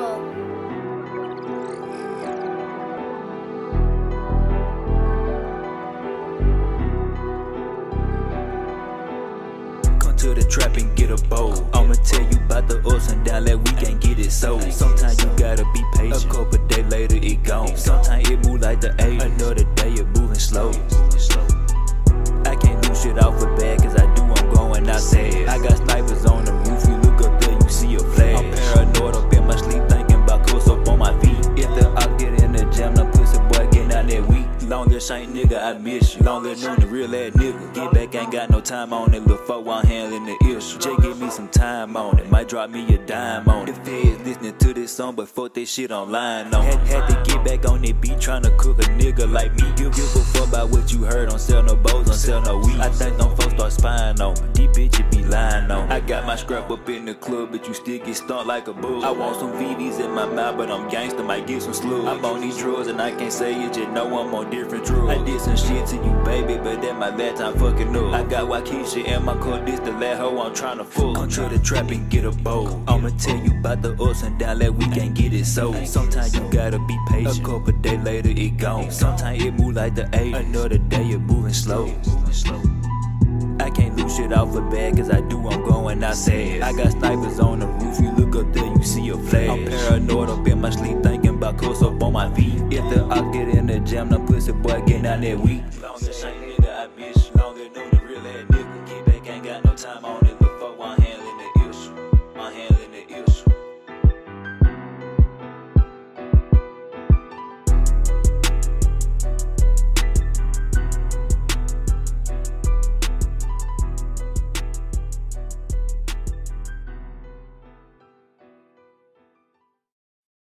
Come to the trap and get a bowl. I'ma tell you about the ups and downs that we can't get it sold. Sometimes you gotta be patient. A couple days later week. Longest ain't nigga, I miss you. Longer known the real ass nigga. Get back, ain't got no time on it. Look fuck while handling the issue. Just give me some time on it. Might drop me a dime on it. The feds listening to this song, but fuck that shit online on. Had, had to get back on that beat, tryna cook a nigga like me. Give, give a fuck about what you heard. Don't sell no bows, don't sell no weed. I think them folks start spying on me. These bitches be lying got my scrap up in the club, but you still get stunned like a bull. I want some VVs in my mouth, but I'm gangster, might get some slugs. I'm on these drugs and I can't say it, just know I'm on different drugs. I did some shit to you, baby, but that my last time fucking up. I got Waukesha in my car, this the last hoe I'm tryna fuck. Come to the trap and get a bowl. I'ma tell you about the ups and downs that we can't get it sold. Sometimes you gotta be patient. A couple days later it gone. Sometimes it move like the eight. Another day it moving slow. I shit off a bag cause I do I'm going outside. I got snipers on the roof, you look up there, you see a flash. I'm paranoid up in my sleep thinking about close up on my feet. If the op get in the jam, the pussy boy getting out that ain't nigga, I miss. Longer know the real.